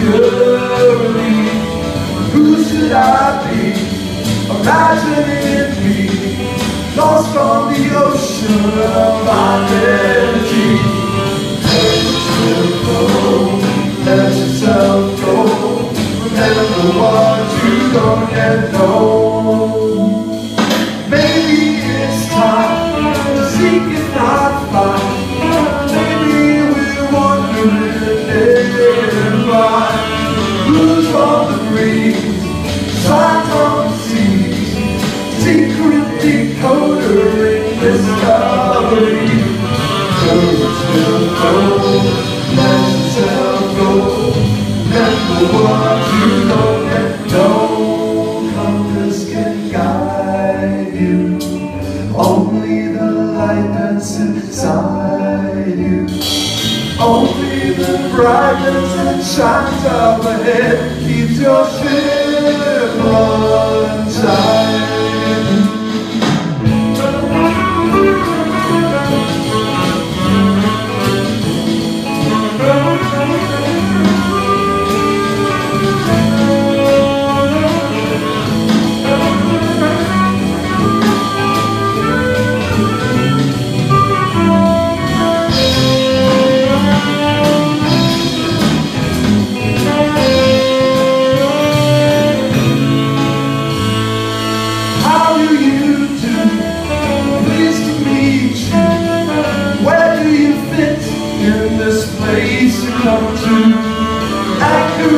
some. Who should I be? Imagining me lost on the ocean of identity. Let yourself go, let yourself go. Remember what you don't yet know. Maybe it's in discovery. Go, still go, let yourself go. Remember what you don't yet know. Compass can guide you. Only the light that's inside you. Only the brightness that shines up ahead keeps your ship on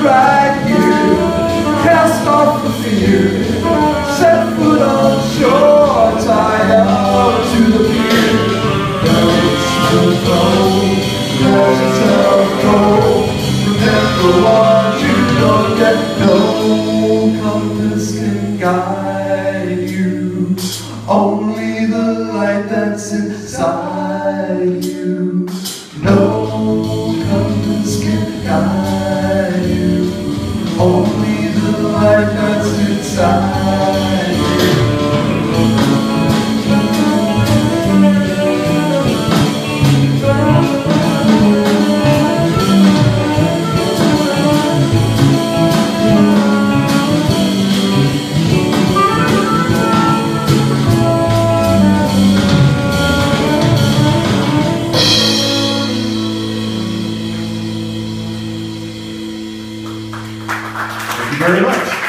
right here, cast off the fear. Set foot on shore, tie out to the pier. Let's go, let yourself go. Remember what you don't yet know. Compass can guide you. Only the light that's inside you. No compass can guide very much.